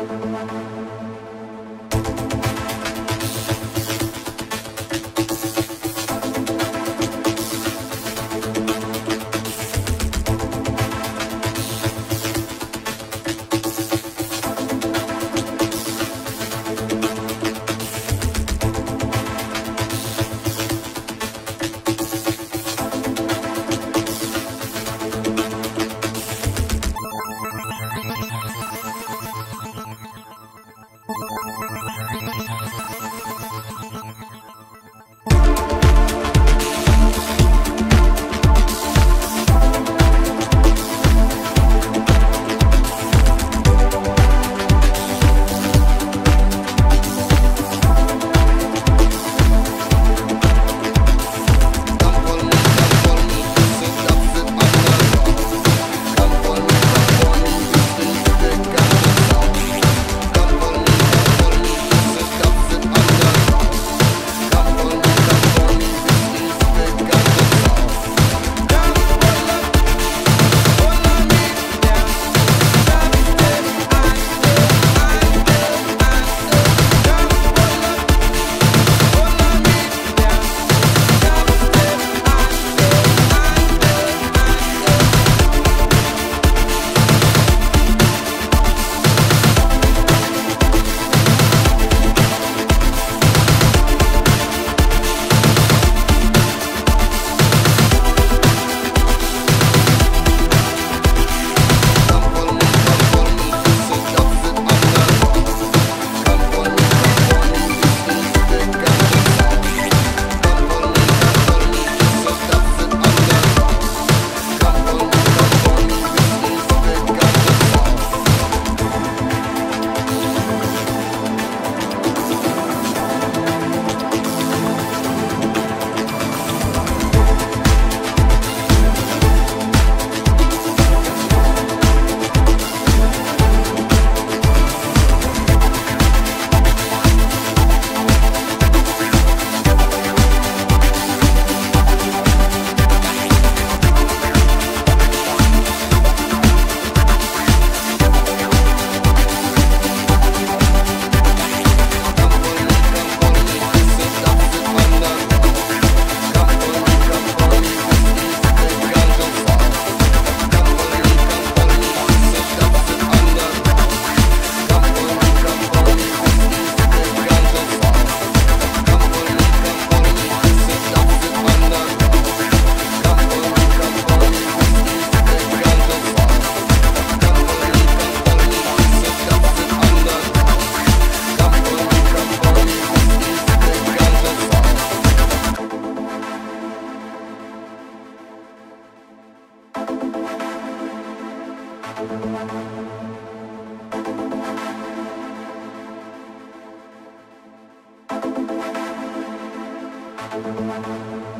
Música Thank you.